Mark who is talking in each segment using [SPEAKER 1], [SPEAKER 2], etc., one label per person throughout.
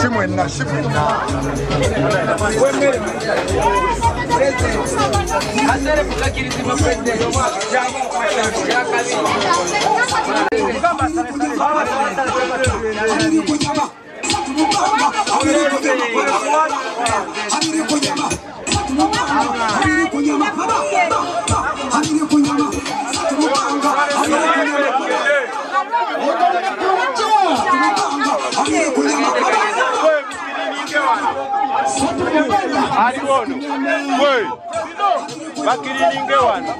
[SPEAKER 1] Shimwe na shimwe na. Hacer por
[SPEAKER 2] la querida más frente, yo más, ya ya casi. Vamos a ari wono we bakiriringe wano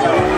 [SPEAKER 2] Yeah.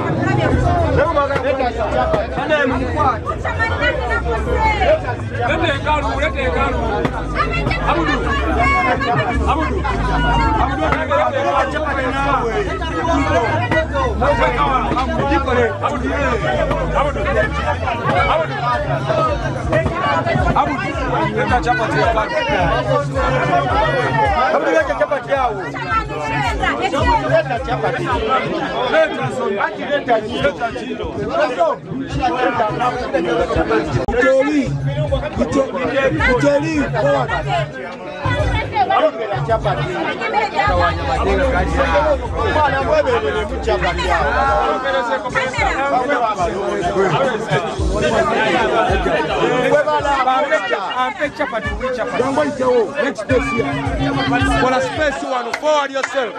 [SPEAKER 2] Leta chapati ya kwako. Hebu leta chapati yao. Leta chapati.
[SPEAKER 1] Leta soda.
[SPEAKER 3] Ati leta jilo. Leta jilo. Leta chapati.
[SPEAKER 2] Itoli. Itoli. Itoli. Itoli. capati omwana mwebereremu capati kola space wano forward yourself.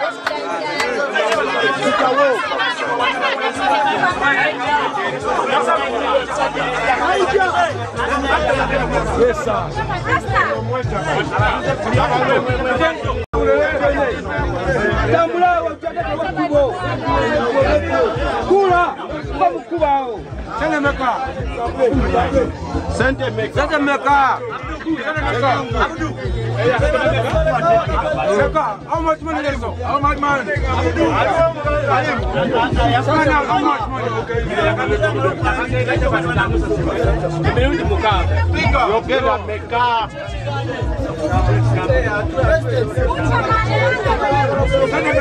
[SPEAKER 2] tambula wakubo kula mba mukubawo sentemeka sentemeka How much money is it? How much money? How much money?
[SPEAKER 3] yogera meka
[SPEAKER 2] Sene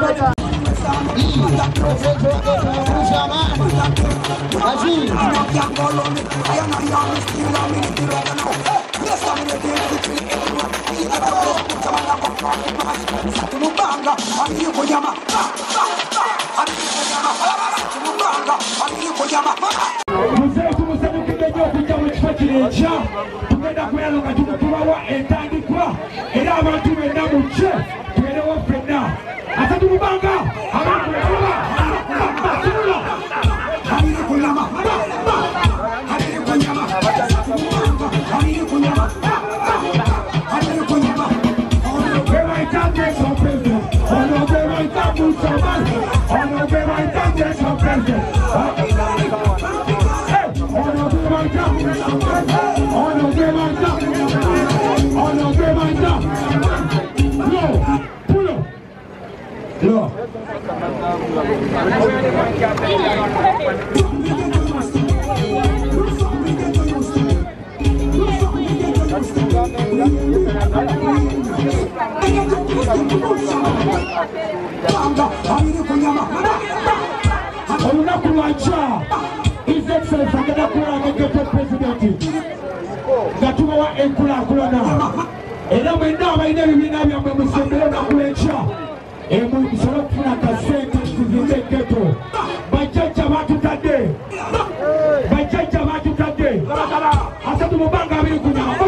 [SPEAKER 2] meka.
[SPEAKER 3] Amina gende gende moroka ine moroka
[SPEAKER 1] muzeeyi tumusanyukidde nnyo okujja mu kifo kino enkya tugenda kweyalo nga tubawa entandikwa era abantu benna mukye tuberewo ffenna ate bayita ngeso president olunaku nakulona era mwenna abalina ebibiina byammwe musembere nakula enkya emusobole okufuna akasente tuzizize egeto bajjajja batutadde bajjajja batutadde asatu mubanga abiri
[SPEAKER 4] kunyamba